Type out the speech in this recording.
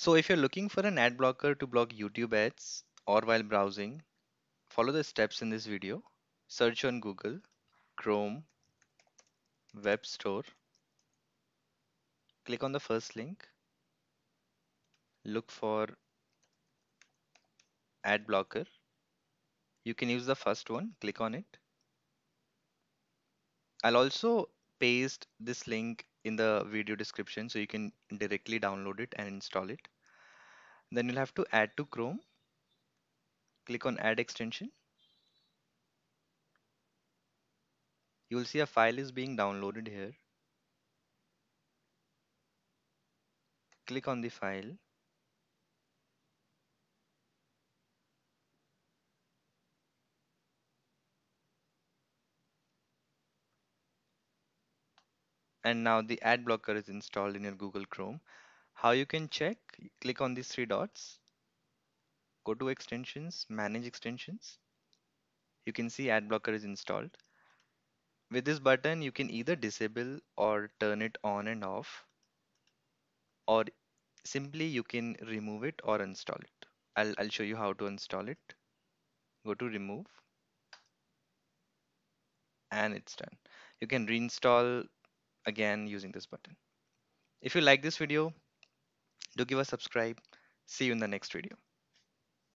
So if you're looking for an ad blocker to block YouTube ads or while browsing, follow the steps in this video. Search on Google, Chrome, Web Store. Click on the first link. Look for ad blocker. You can use the first one, click on it. I'll also paste this link in the video description so you can directly download it and install it. Then you'll have to add to Chrome. Click on add extension. You will see a file is being downloaded here. Click on the file. And now the ad blocker is installed in your Google Chrome. How you can check? Click on these three dots, go to extensions, manage extensions. You can see ad blocker is installed. With this button, you can either disable or turn it on and off, or simply you can remove it or install it. I'll, I'll show you how to install it. Go to remove and it's done. You can reinstall again using this button. If you like this video, do give a subscribe. See you in the next video.